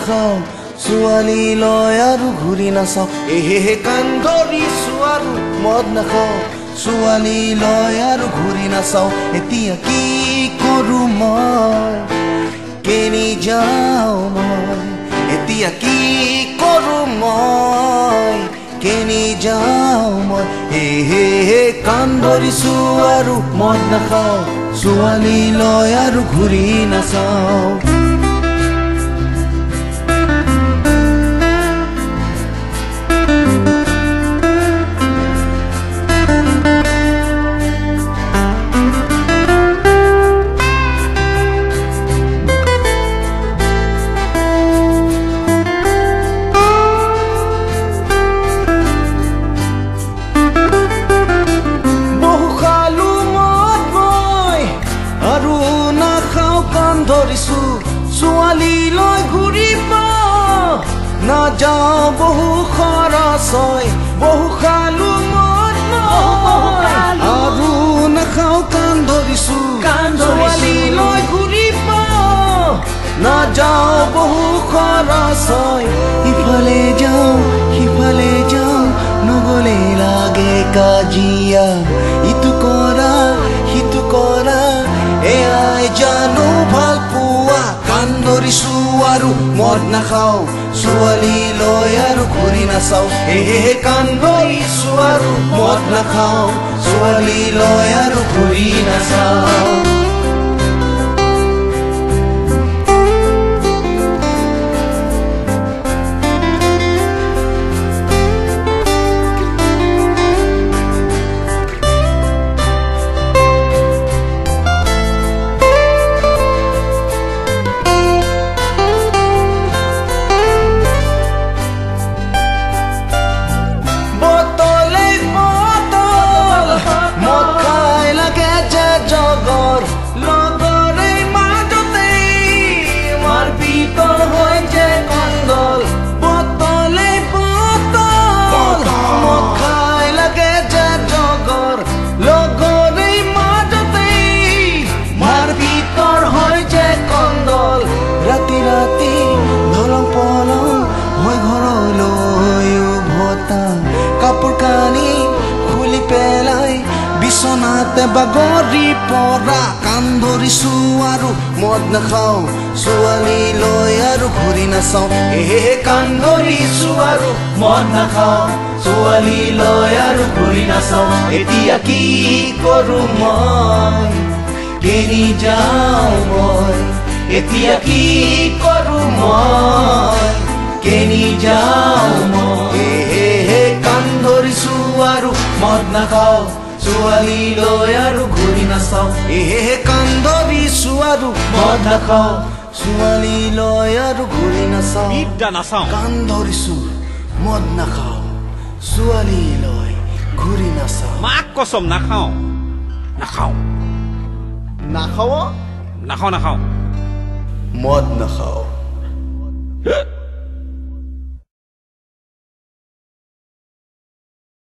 নাখাওঁ ছোৱালী লয় আৰু ঘূৰি নাচাওঁ। এহে কাণ ধৰিছো আৰু মদ নাখাওঁ ছোৱালী লয় আৰু ঘূৰি নাচাওঁ। এতিয়া কি কৰোঁ মই? কেনি যাওঁ মই? এতিয়া কি কৰোঁ মই? কেনি যাওঁ মই? এহে কাণ ধৰিছো আৰু মদ নাখাওঁ ছোৱালী লয় আৰু ঘূৰি নাচাওঁ। ছোৱালী লৈ ঘূৰিব। নাযাওঁ বহু খৰচ হয় বহু খালো আৰু নাখাওঁ কাণ ধৰিছো কাণ ধৰিছো। ছোৱালী লৈ ঘূৰিব। নাযাওঁ বহু খৰচ হয় ইফালে যাওঁ সিফালে যাওঁ নগলে লাগে কাজিয়া। ইটো কৰা সিটো কৰা এয়াই জানো। মদ নাখাওঁ ছোৱালী লৈ আৰু ঘূৰি নাচাওঁ। কাণ ধৰিছো আৰু মদ নাখাওঁ ছোৱালী লৈ আৰু ঘূৰি নাচাওঁ। বিচনাতে বাগৰি পৰা কাণ ধৰিছো আৰু মদ নাখাওঁ ছোৱালী লৈ আৰু ঘূৰি নাচাওঁ এহে কাণ ধৰিছো আৰু মদ নাখাওঁ ছোৱালী লৈ আৰু ঘূৰি নাচাওঁ এতিয়া কি কৰোঁ মই কেনি যাওঁ মই এতিয়া কি কৰোঁ মই কেনি যাওঁ মই এহে কাণ ধৰিছো আৰু মদ নাখাওঁ ছোৱালী লৈ আৰু ঘূৰি নাচাওঁ এহে কাণ ধৰিছো আৰু মদ নাখাওঁ ছোৱালী লৈ আৰু ঘূৰি নাচাওঁ নাচাওঁ কাণ ধৰিছো মদ নাখাওঁ ছোৱালী লৈ ঘূৰি নাচাওঁ মাক কচম নাখাওঁ নাখাওঁ নাখাওঁ নাখাওঁ নাখাওঁ মদ নাখাওঁ